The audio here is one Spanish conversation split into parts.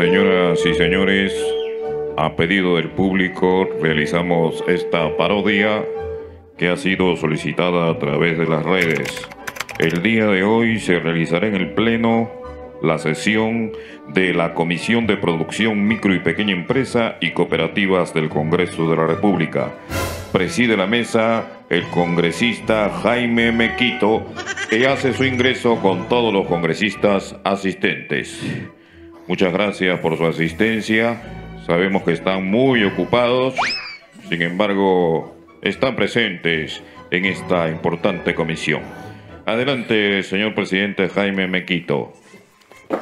Señoras y señores, a pedido del público realizamos esta parodia que ha sido solicitada a través de las redes. El día de hoy se realizará en el Pleno la sesión de la Comisión de Producción Micro y Pequeña Empresa y Cooperativas del Congreso de la República. Preside la mesa el congresista Jaime Mequito, que hace su ingreso con todos los congresistas asistentes. Muchas gracias por su asistencia. Sabemos que están muy ocupados. Sin embargo, están presentes en esta importante comisión. Adelante, señor presidente Jaime Mequito.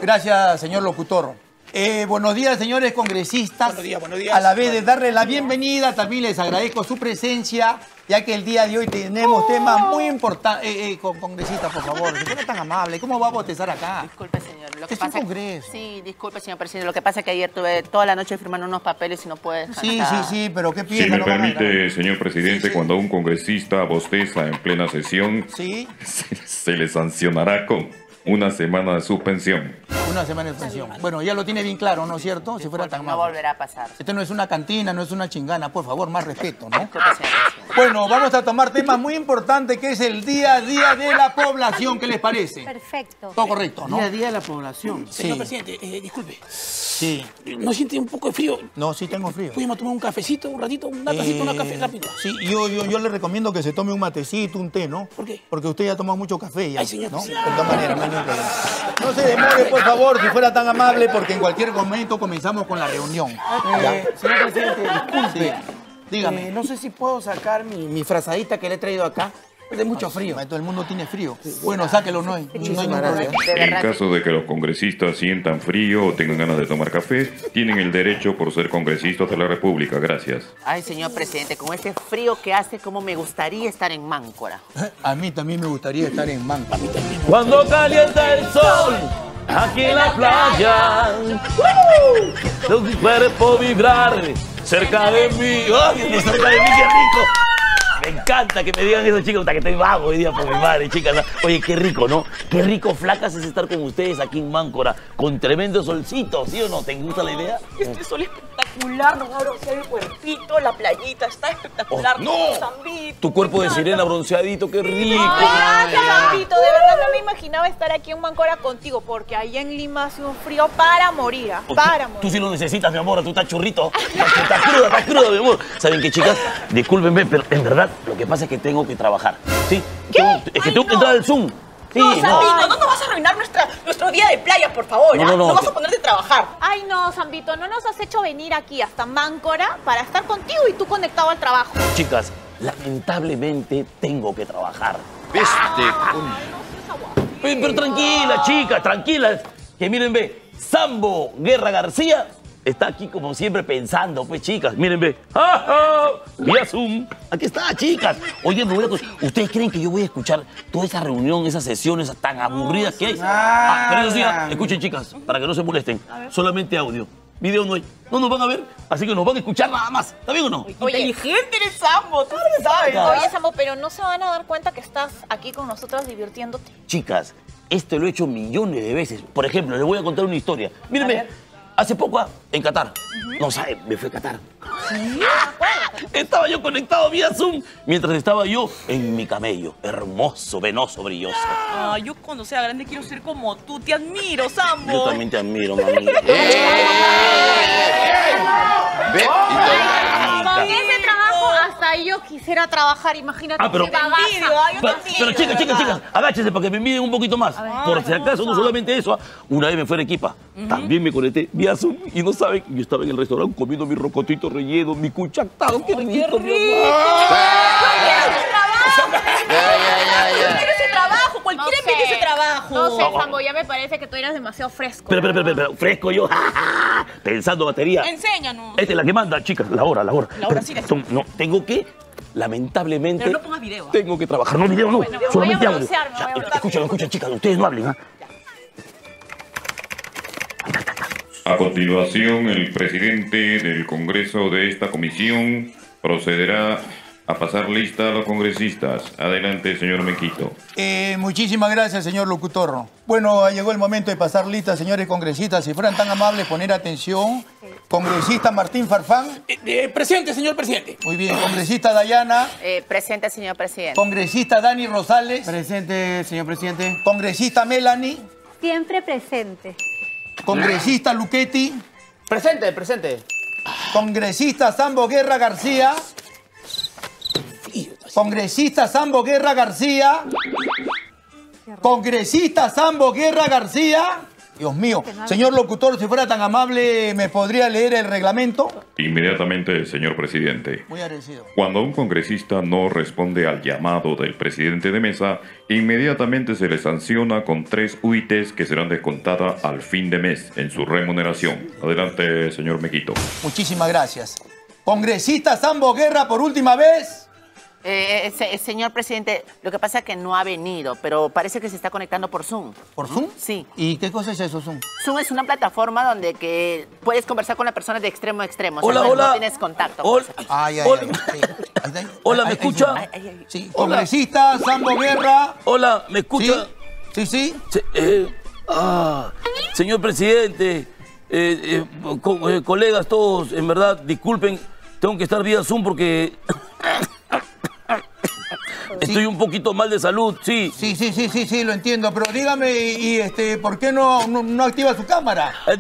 Gracias, señor locutor. Eh, buenos días, señores congresistas. Buenos días, buenos días. A la vez de darle la bienvenida, también les agradezco su presencia, ya que el día de hoy tenemos temas muy importantes. Eh, eh, con- congresistas, por favor, si fuera tan amable, ¿cómo va a botezar acá? Disculpe, señor. Lo que Es un pasa congreso. Sí, disculpe, señor presidente. Lo que pasa es que ayer tuve toda la noche firmando unos papeles y no puede Sí, sí, descansar. sí, pero ¿qué piensa? Si me No permite, señor presidente, Sí, sí. cuando un congresista bosteza en plena sesión, Sí, se, se le sancionará con una semana de suspensión. una semana de extensión. Bueno, ya lo tiene bien claro, ¿no es cierto? Si fuera tan no amable. volverá a pasar. Esto no es una cantina, no es una chingana, por favor, más respeto, ¿no? Bueno, vamos a tomar temas muy importantes que es el día a día de la población. ¿Qué les parece? Perfecto. Todo correcto, ¿no? Día a día de la población. Sí. Señor presidente, eh, disculpe. Sí. ¿No siente un poco de frío? No, sí tengo frío. ¿Podemos tomar un cafecito, un ratito, una tacita, una café Eh, rápido? Sí, yo, yo, yo le recomiendo que se tome un matecito, un té, ¿no? ¿Por qué? Porque usted ya toma mucho café ya, Ay, señor ¿no? De todas maneras, no se demore, por favor, si fuera tan amable, porque en cualquier momento comenzamos con la reunión. Eh, señor presidente, disculpe. Dígame. Eh, no sé si puedo sacar mi, mi frazadita que le he traído acá. Es de mucho frío. Todo el mundo tiene frío. Bueno, sáquelo, no hay, no hay problema. En caso de que los congresistas sientan frío o tengan ganas de tomar café, tienen el derecho por ser congresistas de la República. Gracias. Ay, señor presidente, con este frío que hace, ¿cómo me gustaría estar en Máncora? A mí también me gustaría estar en Manco. Cuando calienta el sol aquí en la playa, tu cuerpo vibrar cerca de mí. ¡Ay, cerca de mí, qué rico! Me encanta que me digan eso, chicos, hasta que estoy vago hoy día por mi madre, chicas. Oye, qué rico, ¿no? Qué rico, flacas, es estar con ustedes aquí en Máncora, con tremendo solcito, ¿sí o no? ¿Te gusta la idea? Este sol espectacular, no abro el cuerpito, la playita está espectacular. Oh, ¡no! Zambito. Tu cuerpo de sirena bronceadito, qué rico. Gracias, Zambito. De verdad no me imaginaba estar aquí en Mancora contigo, porque ahí en Lima hace un frío para morir, ah, Oh, para tú, tú morir. sí lo necesitas, mi amor, tú estás churrito. Estás, estás cruda, estás cruda, mi amor. ¿Saben qué, chicas? Discúlpenme, pero en verdad lo que pasa es que tengo que trabajar. ¿Sí? Tengo- es que Ay, tengo que no. entrar al Zoom. Sí, no, no. Zambito, no nos vas a arruinar nuestra, nuestro día de playa, por favor. No, ah. no, no, vas a ponerte a trabajar. Ay, no, Zambito, no nos has hecho venir aquí hasta Máncora para estar contigo y tú conectado al trabajo. Chicas, lamentablemente tengo que trabajar. Pero, pero tranquila, chicas, tranquila. Que miren, ve, Sambo Guerra García está aquí como siempre pensando, pues, chicas. Miren, ve. ¡Ja, ja! Vía Zoom. Aquí está, chicas. Oye, me voy a... ¿Ustedes creen que yo voy a escuchar toda esa reunión, esas sesiones tan aburridas que hay? Ah, pero eso sí, ah, escuchen, chicas, para que no se molesten. Solamente audio. Video no hay. No nos van a ver, así que nos van a escuchar nada más. ¿Está bien o no? Inteligente eres Sambo, tú sabes. Oye, Sambo, pero no se van a dar cuenta que estás aquí con nosotros divirtiéndote. Chicas, esto lo he hecho millones de veces. Por ejemplo, les voy a contar una historia. Mírenme, hace poco ah, en Qatar. No sabe, me fue a Qatar. Estaba yo conectado vía Zoom mientras estaba yo en mi camello. Hermoso, venoso, brilloso. Ah, yo cuando sea grande quiero ser como tú, te admiro, Sambo. Yo también te admiro, mami. Con ese trabajo, hasta yo quisiera trabajar, imagínate. Ah, pero- qué bagaza. Envidio, ah, yo Pero, te pero envidio, chicas, chicas, chicas, agáchense para que me envíen un poquito más. Por si acaso, no solamente eso, ah, una vez me fue a Arequipa. También me conecté vía Zoom y no saben, yo estaba en el restaurante comiendo mi rocotito relleno, mi cuchactado, qué rico, mi amor. Quiero ese trabajo, cualquiera No sé. No Sambo, ya me parece que tú eres demasiado fresco. Pero, pero, pero, pero, fresco yo, pensando batería. Enséñanos. Esta es la que manda, chicas, la hora, la hora. La hora, sí, la- Son- No, tengo que, lamentablemente... Pero no pongas video, ¿ah? Tengo que trabajar. No, video no, Bueno, voy a solamente audio. voy a Ya. Escuchen, escuchen, chicas, ustedes no hablen, ¿ah? A continuación, el presidente del Congreso de esta comisión procederá a pasar lista a los congresistas. Adelante, señor Mequito. Eh, muchísimas gracias, señor locutor. Bueno, llegó el momento de pasar lista, señores congresistas. Si fueran tan amables, poner atención. Congresista Martín Farfán. Eh, eh, presente, señor presidente. Muy bien. Congresista Dayana. Eh, presente, señor presidente. Congresista Dani Rosales. Presente, señor presidente. Congresista Melanie. Siempre presente. Congresista Luchetti. Presente, presente. Congresista Sambo Guerra García. Congresista Sambo Guerra García. Congresista Sambo Guerra García. Dios mío, señor locutor, si fuera tan amable, ¿me podría leer el reglamento? Inmediatamente, señor presidente. Muy agradecido. Cuando un congresista no responde al llamado del presidente de mesa, inmediatamente se le sanciona con tres UITs que serán descontadas al fin de mes en su remuneración. Adelante, señor Mequito. Muchísimas gracias. Congresista Sambo Guerra, por última vez. Eh, eh, se- señor presidente, lo que pasa es que no ha venido, pero parece que se está conectando por Zoom. ¿Por Zoom? Sí. ¿Y qué cosa es eso, Zoom? Zoom es una plataforma donde que puedes conversar con la persona de extremo a extremo. o sea, Hola, no- hola. No tienes contacto. Hola. Ay, ay, Hola. ay. Sí. Ahí está. Hola, ¿me escucha? sí. Ay, ay, ay. Sí, Hola. congresista Sambo Guerra. Hola, ¿me escucha? Sí, sí, sí. Se- eh, ah, señor presidente, eh, eh, co- eh, colegas todos, en verdad, disculpen, tengo que estar vía Zoom porque estoy un poquito mal de salud, sí. Sí, sí, sí, sí, sí, lo entiendo. Pero dígame, y, y, este, ¿por qué no, no, no activa su cámara? Eh,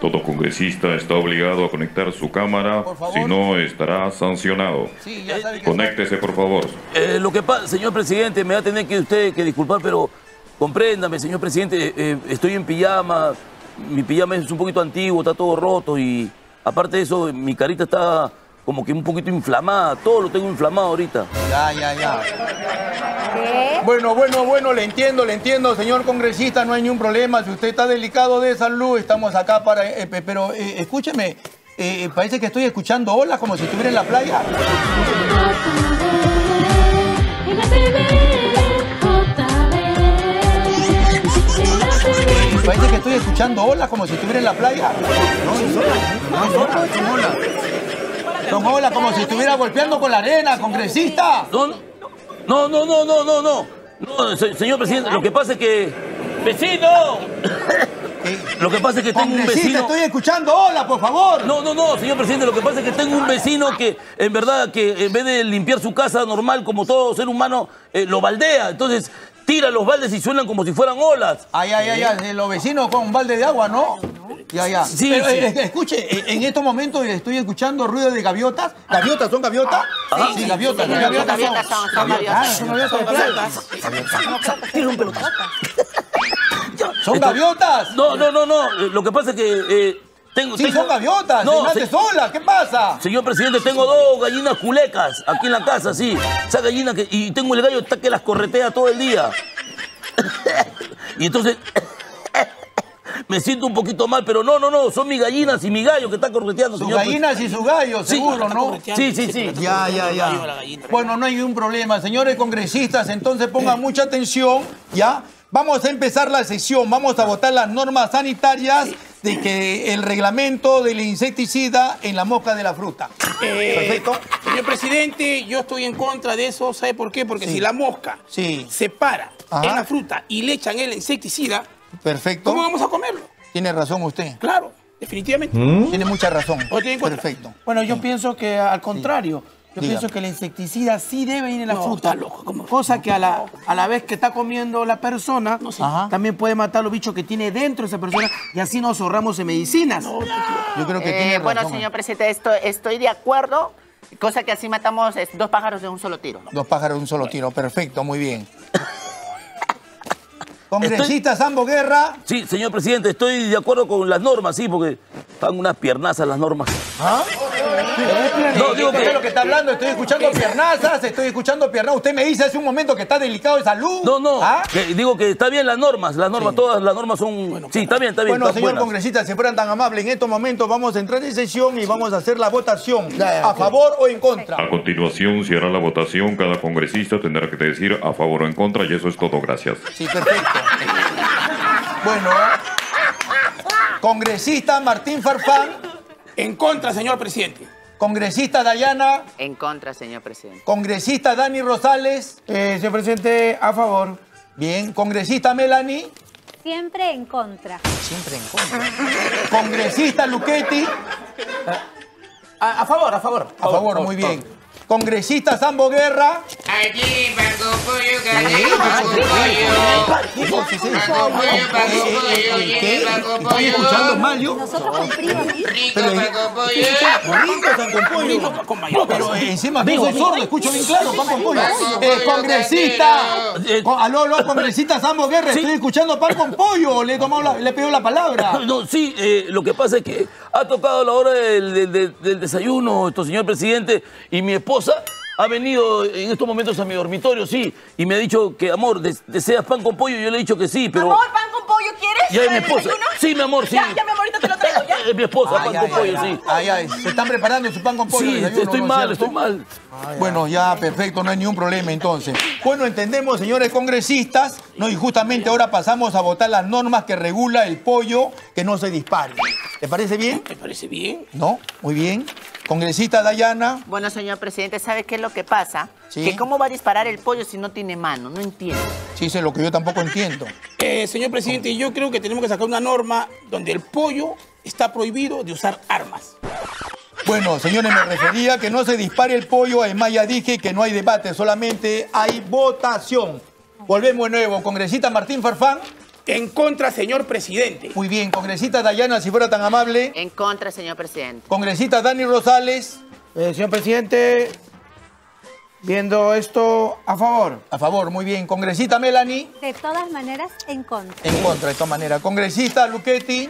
Todo congresista está obligado a conectar su cámara, Por favor. si no estará sancionado. Sí, ya sabe que... Conéctese, por favor. eh, lo que pasa, señor presidente, me va a tener que usted que disculpar, pero compréndame, señor presidente, eh, estoy en pijama, mi pijama es un poquito antiguo, está todo roto y aparte de eso, mi carita está como que un poquito inflamada, todo lo tengo inflamado ahorita. Ya, ya, ya. ¿Qué? Bueno, bueno, bueno, le entiendo, le entiendo, señor congresista, no hay ningún problema. Si usted está delicado de salud, estamos acá para... eh, pe- pero eh, escúcheme, eh, parece que estoy escuchando olas como si estuviera en la playa. Parece que estoy escuchando olas como si estuviera en la playa. No, son olas, son olas. Son olas como si estuviera golpeando con la arena, congresista. No, no, no, no, no, no, no. No, se- señor presidente, lo que pasa es que. ¡Vecino! Lo que pasa es que tengo un vecino. estoy escuchando olas, por favor. No, no, no, señor presidente, lo que pasa es que tengo un vecino que, en verdad, que en vez de limpiar su casa normal como todo ser humano, eh, lo baldea. Entonces, tira los baldes y suenan como si fueran olas. Ay, ay, ay, ay, los vecinos con un balde de agua, ¿no? Ya, ya. Sí, Pero, sí. eh, escuche, eh, en estos momentos estoy escuchando ruido de gaviotas. ¿Gaviotas? ¿Son gaviotas? Ah, sí, gaviotas. gaviotas gaviotas son, son Ah, gaviotas. son gaviotas. de plata. ¿Son Esto- gaviotas? No, no, no, no. Lo que pasa es que eh, tengo. Sí, tengo- son gaviotas. No, No, se- sola. ¿Qué pasa? Señor presidente, tengo dos gallinas culecas aquí en la casa, sí. Esa gallina que. Y tengo el gallo que las corretea todo el día. y entonces. Me siento un poquito mal, pero no, no, no, son mis gallinas y mi gallo que está correteando, Sus gallinas y sus gallos, Sí. seguro, ¿no? Sí, sí, sí. Ya, ya, ya. Bueno, no hay ningún problema. Señores congresistas, entonces pongan mucha atención, ¿ya? Vamos a empezar la sesión, vamos a votar las normas sanitarias de que el reglamento del insecticida en la mosca de la fruta. Eh, Perfecto. Señor presidente, yo estoy en contra de eso. ¿Sabe por qué? Porque Sí. si la mosca Sí. se para Ajá. en la fruta y le echan el insecticida, Perfecto. ¿cómo vamos a comerlo? Tiene razón usted. Claro, definitivamente. Tiene mucha razón. Perfecto. Bueno, yo pienso que al contrario. Yo Dígame. pienso que el insecticida sí debe ir en la No, fruta. está loco, ¿cómo? Cosa que a la, a la vez que está comiendo la persona, también puede matar los bichos que tiene dentro de esa persona y así nos ahorramos en medicinas. Yo creo que Eh, tiene razón. bueno, señor presidente, esto, estoy de acuerdo. Cosa que así matamos es, dos pájaros de un solo tiro. Dos pájaros de un solo tiro. Perfecto, muy bien. Congresista Sambo Guerra. Sí, señor presidente, estoy de acuerdo con las normas, sí, porque están unas piernazas las normas. No, digo ¿Qué es lo que está hablando? Estoy escuchando piernazas, estoy escuchando piernazas. Usted me dice hace un momento que está delicado de salud. No, no, ¿Ah? que digo que está bien las normas, las normas, todas las normas son. sí, está bien, está bien. Bueno, señor buenas. congresista, si fueran tan amables, en estos momentos vamos a entrar en sesión y vamos a hacer la votación. ¿A favor o en contra? A continuación se hará la votación. Cada congresista tendrá que decir a favor o en contra y eso es todo. Gracias. Sí, perfecto. Bueno, congresista Martín Farfán. En contra, señor presidente. Congresista Dayana. En contra, señor presidente. Congresista Dani Rosales. Eh, señor presidente, a favor. Bien. Congresista Melanie. Siempre en contra. Siempre en contra. Congresista Luchetti. A, a favor, a favor. A favor, muy bien. Congresista Sambo Guerra. Allí pago pollo, gallego pago pollo. Pago pollo, pago pollo, ¿Estoy pollo. escuchando mal yo? Nosotros con frío aquí. Rico pago pollo. Rico pan con pollo. Pero encima soy sordo, escucho bien claro, pan con pollo. Congresista. Eh, Aló, aló, congresista Sambo Guerra, estoy escuchando pan con pollo. Le he tomado la, le he pedido la palabra. No, sí, eh, lo que pasa es que ha tocado la hora del, desayuno, esto, señor presidente, y mi esposa ha venido en estos momentos a mi dormitorio, sí, y me ha dicho que, amor, des- ¿deseas pan con pollo? Yo le he dicho que sí, pero... Amor, pan con pollo, ¿quieres? Ya es ¿Para mi esposa. Sí, mi amor, sí. Ya, ya, mi amorito, te lo traigo, ya. Es mi esposa, pan Ay, con ay, pollo, sí. ay, ay, se están preparando su pan con pollo. Sí, desayuno, estoy ¿no es mal, cierto? estoy mal. Bueno, ya, perfecto, no hay ningún problema entonces. Bueno, entendemos, señores congresistas, ¿no? Y justamente ahora pasamos a votar las normas que regula el pollo que no se dispare. ¿Te parece bien? Me parece bien. ¿No? Muy bien. Congresista Dayana. Bueno, señor presidente, ¿sabe qué es lo que pasa? Sí. Que cómo va a disparar el pollo si no tiene mano, no entiendo. Sí, sé lo que yo tampoco entiendo. Eh, señor presidente, yo creo que tenemos que sacar una norma donde el pollo está prohibido de usar armas. Bueno, señores, me refería que no se dispare el pollo, además ya dije que no hay debate, solamente hay votación. Volvemos de nuevo. Congresista Martín Farfán. En contra, señor presidente. Muy bien. Congresista Dayana, si fuera tan amable. En contra, señor presidente. Congresista Dani Rosales. Eh, señor presidente, viendo esto, a favor. A favor, muy bien. Congresista Melanie. De todas maneras, en contra. En contra, de todas maneras. Congresista Luchetti.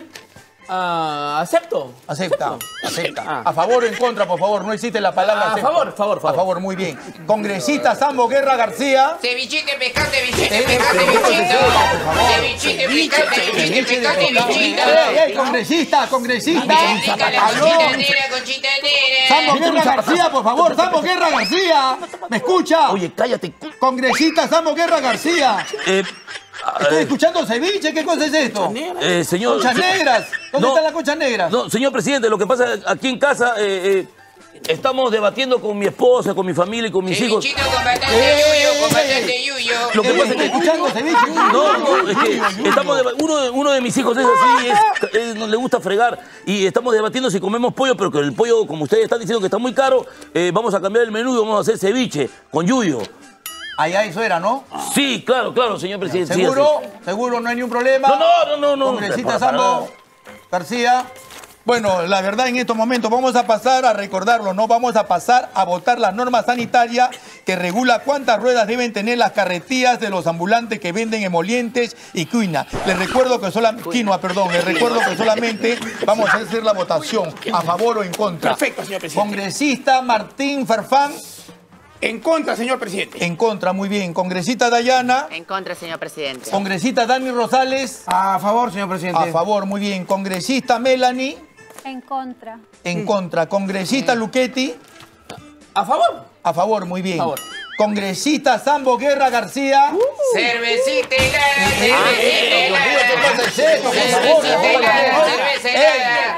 Ah, acepto. Acepta, acepta. Ah. A favor o en contra, por favor, no existe la palabra A acepto. favor, favor, favor. A favor, muy bien. Congresista Sambo Guerra García. Cevichito, pescado, cevichito, Eh, pescado, eh, cevichito. por favor. Cevichito, pescado, cevichito, pescado, cevichito. ¡Ey, congresista, congresista! Sambo. Guerra García, por favor, Sambo Guerra García. ¿Me escucha? Oye, cállate. Congresista Sambo Guerra García. Eh, Estoy eh, escuchando ceviche, ¿qué cosa es esto? eh, señor... Conchas negras. ¿Dónde No. están las conchas negras? No, señor presidente, lo que pasa es que aquí en casa eh, eh, estamos debatiendo con mi esposa, con mi familia y con mis hijos. Bastante Eh, yuyo. Lo que pasa es que... escuchando ceviche. No, no, es que estamos uno, de, uno de mis hijos es así, es- es- no le gusta fregar y estamos debatiendo si comemos pollo, pero que el pollo, como ustedes están diciendo que está muy caro, eh, vamos a cambiar el menú y vamos a hacer ceviche con yuyo. Allá eso era, ¿no? Sí, claro, claro, señor presidente. sí, ¿Seguro? ¿Seguro? ¿No hay ningún problema? No, no, no, no, no. Congresista Sambo García. Bueno, la verdad en estos momentos vamos a pasar a recordarlo, ¿no? Vamos a pasar a votar la norma sanitaria que regula cuántas ruedas deben tener las carretillas de los ambulantes que venden emolientes y quinoa. Les recuerdo que solamente, quinoa, perdón, les recuerdo que solamente vamos a hacer la votación a favor o en contra. Perfecto, señor presidente. Congresista Martín Farfán, En contra, señor presidente. en contra, muy bien. Congresista Dayana, En contra, señor presidente. congresista Dani Rosales, A favor, señor presidente. a favor, muy bien. Congresista Melanie, En contra. en contra. Congresista Luchetti, A favor. a favor, muy bien. Favor. Congresista Sambo Guerra García. Cervecita helada, ¿Qué pasa es cervecita favor?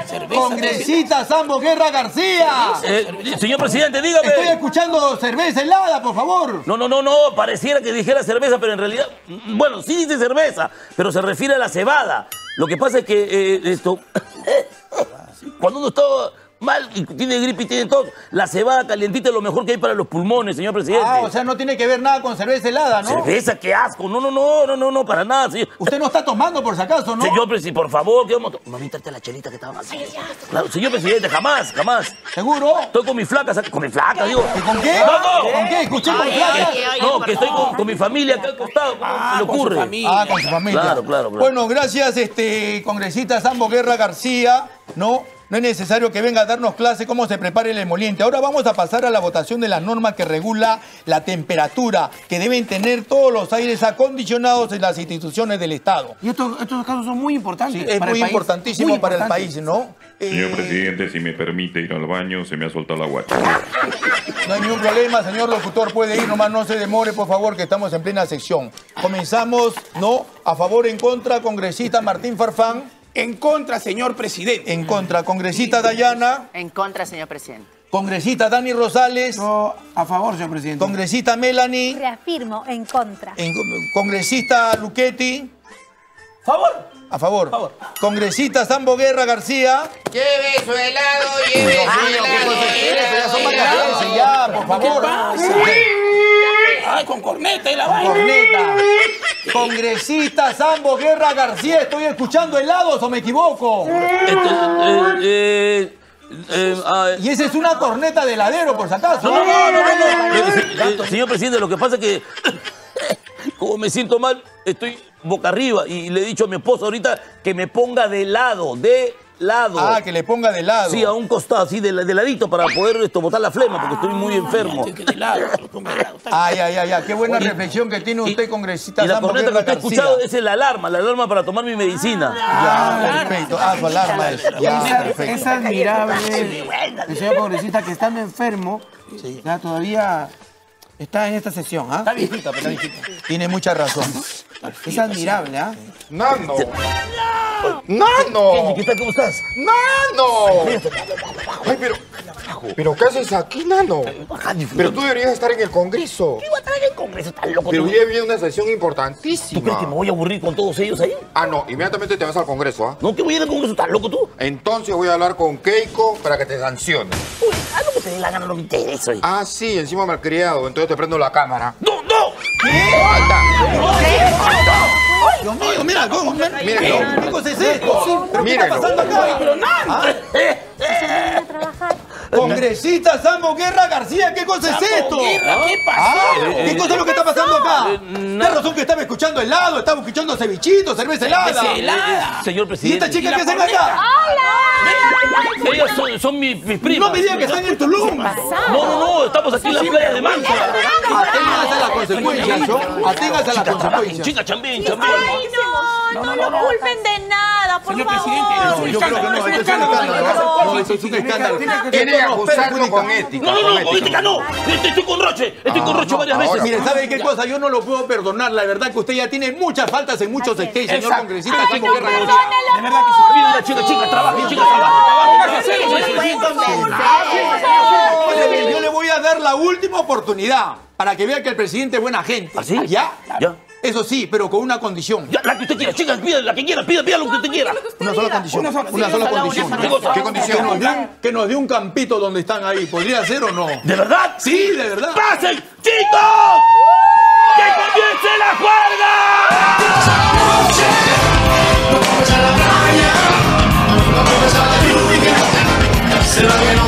Cervecita Congresista Sambo Guerra García. Eh, señor presidente, dígame. Estoy escuchando cerveza helada, por favor. No, no, no, no, pareciera que dijera cerveza, pero en realidad, mm, bueno, sí dice cerveza, pero se refiere a la cebada. Lo que pasa es que eh, esto, cuando uno está mal y tiene gripe y tiene tos, la cebada calientita es lo mejor que hay para los pulmones, señor presidente. Ah, o sea, no tiene que ver nada con cerveza helada, ¿no? Cerveza, qué asco. No, no, no, no, no, no, para nada, señor. Usted no está tomando por si acaso, ¿no? Señor presidente, por favor, ¿qué vamos Mami, tráete la chelita que estaba más. Claro, señor presidente, jamás, jamás. ¿Seguro? Estoy con mi flaca, con mi flaca, digo. ¿Y con qué? No, no. ¿Con qué? Escuché con flaca. No, que estoy con, con mi familia acá al costado. ¿Cómo Ah, se le con su ocurre? familia. Ah, con su familia. Claro, claro, claro. Bueno, gracias, este, congresista Sambo Guerra García. No, no es necesario que venga a darnos clase cómo se prepara el emoliente. Ahora vamos a pasar a la votación de la norma que regula la temperatura que deben tener todos los aires acondicionados en las instituciones del Estado. Y estos, estos casos son muy importantes. Es para muy el país. importantísimo Muy para el país, ¿no? Eh, Señor presidente, si me permite ir al baño, se me ha soltado la guacha. No hay ningún problema, señor locutor, puede ir, nomás no se demore, por favor, que estamos en plena sección. Comenzamos, ¿no? A favor, en contra, congresista Martín Farfán. En contra, señor presidente. En contra, congresista Dayana. En contra, señor presidente. Congresista Dani Rosales. Yo a favor, señor presidente. Congresista Melanie. Reafirmo, en contra. En- congresista Luchetti. ¿Favor? A favor. Congresista Sambo Guerra García. Lleve su helado, lleve su helado. Ya por favor. Ay, con corneta y la Con vaina. Corneta. Congresista Sambo Guerra García. ¿Estoy escuchando helados o me equivoco? Este, eh, eh, eh, ah, Y esa es una corneta de heladero, por si acaso. No, no, no, no. Eh, eh, señor presidente, lo que pasa es que como me siento mal, estoy boca arriba y le he dicho a mi esposa ahorita que me ponga de lado, de lado. Ah, que le ponga de lado. Sí, a un costado, así de, la- de ladito para poder esto, botar la flema porque estoy muy enfermo. Ay, ay, ay, ay, qué buena reflexión que tiene usted, congresista Y la corneta que usted ha escuchado es la alarma, la alarma para tomar mi medicina. Ya, perfecto. Ah, su alarma es. Ya, Es- perfecto. Es admirable el señor congresista que estando enfermo, ya todavía está en esta sesión, ¿ah? Está viejita, pero está viejita. Tiene mucha razón. Es admirable, ¿ah? ¡Nano! ¡Nano! ¿Qué tal? ¿Cómo estás? ¡Nano! Ay, pero. ¿Pero qué haces aquí, Nano? Pero tú deberías estar en el Congreso. ¿Qué va a estar en el Congreso? ¿Estás loco? Pero hoy viene una sesión importantísima. ¿Tú crees que me voy a aburrir con todos ellos ahí? Ah, no, inmediatamente te vas al Congreso, ¿ah? No, que voy a ir al Congreso, ¿estás loco tú? Entonces voy a hablar con Keiko para que te sancione. Uy, haz lo que te dé la gana, no me interesa. Ah, sí, encima me ha criado, entonces te prendo la cámara. ¡No, no! Dios mío, mira, ¿cómo? Mira. ¿Qué cosa es esto? ¿Pero qué está pasando acá? a trabajar. Congresista Sambo Guerra García, ¿qué cosa es esto? Guerra, ¿qué pasó? Ah, ¿Qué cosa es lo que está pasando acá? Eh, ¿Qué nada. razón que estaba escuchando helado? Estaba escuchando cevichito, cerveza helada. Cerveza helada. Señor ¿Y presidente. esta chica qué hacen acá? Ellas son, son mis, mis primas. No me digan que están en Tulum. No, no, no, estamos aquí en la playa de Máncora. Aténganse a las consecuencias, ¿no? Aténganse a las consecuencias. Chica, chambín, chambín. No, no, lo culpen de nada, por Señor favor. presidente, No, yo creo que no, es un escándalo. No, esto es un escándalo. Tiene que acusarlo con ética. No, no, no, con ética no. Estoy, con Roche, estoy con Roche varias veces. Mire, ¿sabe qué cosa? Yo no lo puedo perdonar. La verdad que usted ya tiene muchas faltas en muchos Así es. sketches, señor congresista Ay, no, De verdad que sí. Mira la chica, chica, trabaja, chica, sí. Yo le- voy a dar la última oportunidad para que vea que el presidente es buena gente. ¿Ah, sí? ¿Ya? Ya. Eso sí, pero con una condición. La que usted quiera, chicas, pida la que quiera, pida, pida lo que usted quiera. Una sola condición. Una sola, condición. ¿Qué, condición? Que nos, dé, un campito donde están ahí. ¿Podría ser o no? ¿De verdad? Sí, de verdad. ¡Pasen, chicos! ¡Que comience la cuerda! Vamos a la playa, vamos a la lluvia, se va a